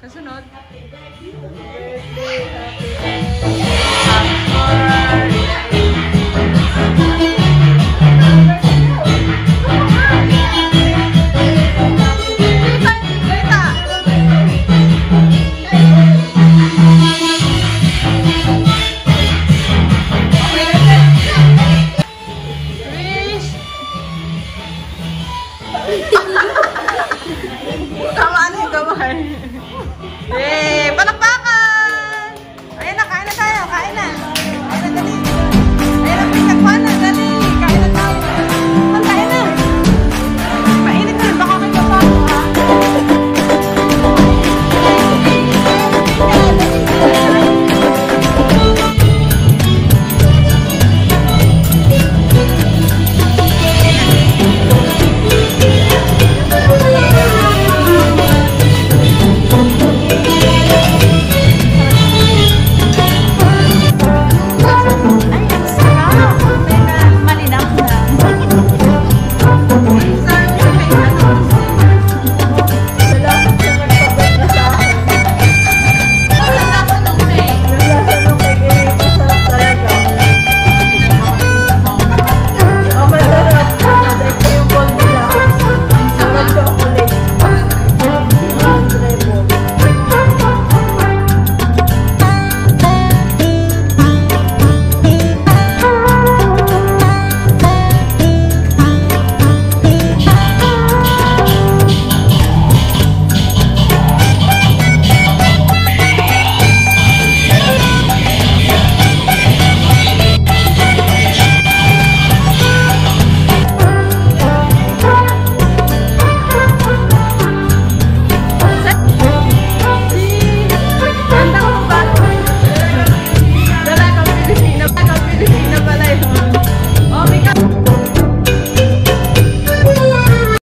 Kasunod. Happy birthday, happy birthday.